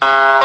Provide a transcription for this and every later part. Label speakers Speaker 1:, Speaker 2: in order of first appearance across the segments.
Speaker 1: Uh...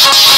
Speaker 1: Thank you.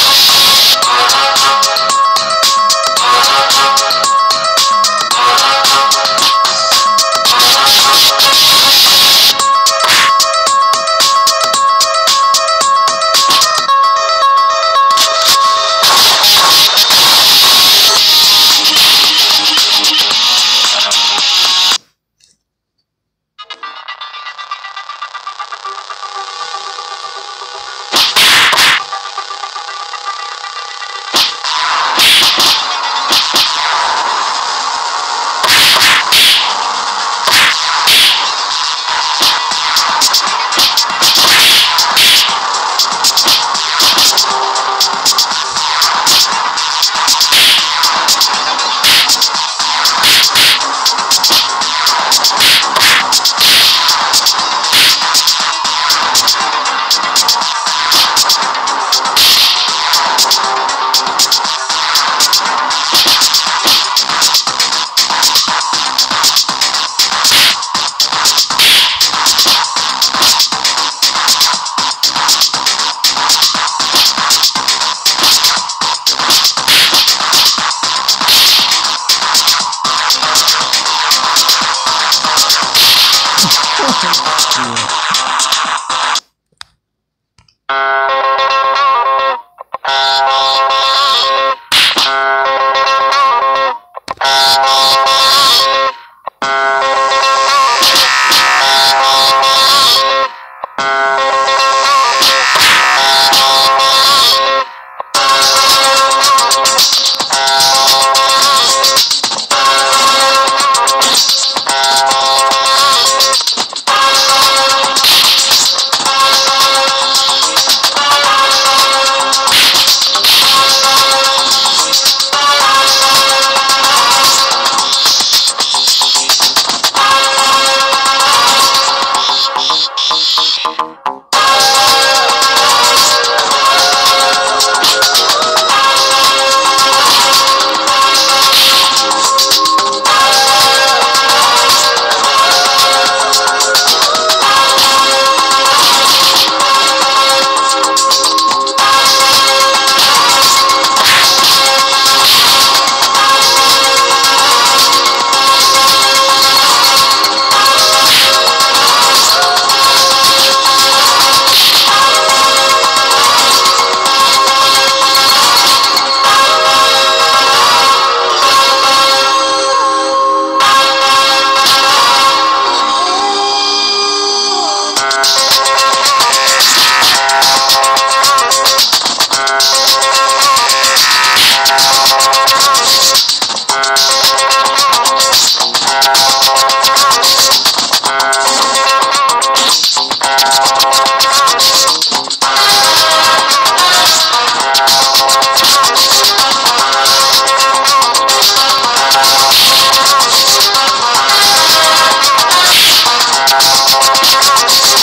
Speaker 1: Música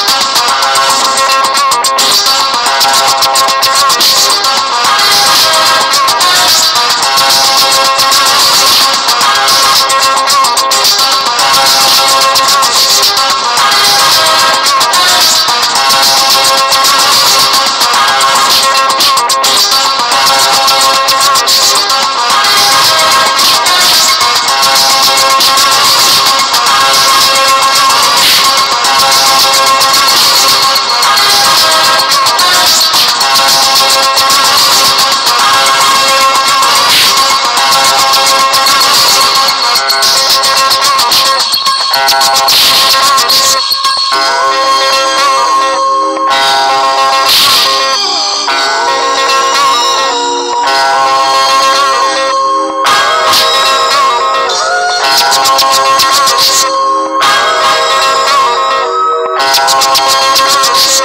Speaker 1: Música